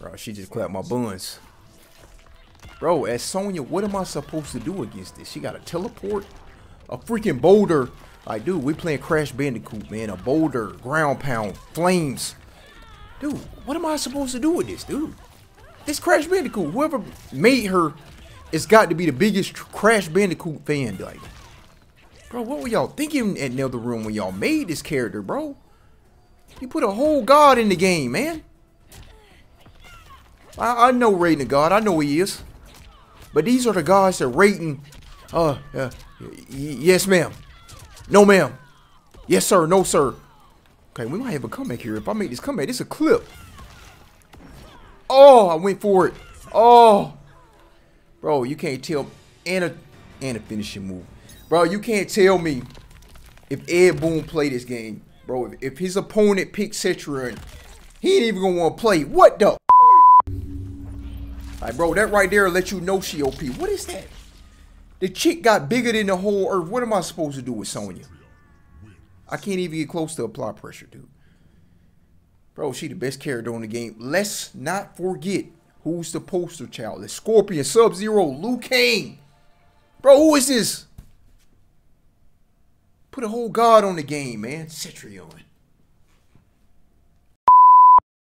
Bro, she just clapped my buns. Bro, as Sonya, what am I supposed to do against this? She got a teleport? A freaking boulder. Like, dude, we playing Crash Bandicoot, man. A boulder, ground pound, flames. Dude, what am I supposed to do with this, dude? This Crash Bandicoot, whoever made her, it's got to be the biggest Crash Bandicoot fan. Like, bro, what were y'all thinking at NetherRealm when y'all made this character, bro? You put a whole god in the game, man. I, I know Raiden the God. I know he is. But these are the guys that rating. Uh, uh yes, ma'am. No, ma'am. Yes, sir. No, sir. Okay, we might have a comeback here. If I make this comeback, is a clip. Oh, I went for it. Oh. Bro, you can't tell. And a, and a finishing move. Bro, you can't tell me if Ed Boon played this game. Bro, if, if his opponent picks Cetrion, he ain't even want to play. What the? Like, bro, that right there let you know she OP. What is that? The chick got bigger than the whole earth. What am I supposed to do with Sonya? I can't even get close to apply pressure, dude. Bro, she the best character on the game. Let's not forget who's the poster child. The Scorpion, Sub-Zero, Liu Kang. Bro, who is this? Put a whole god on the game, man. Cetrion.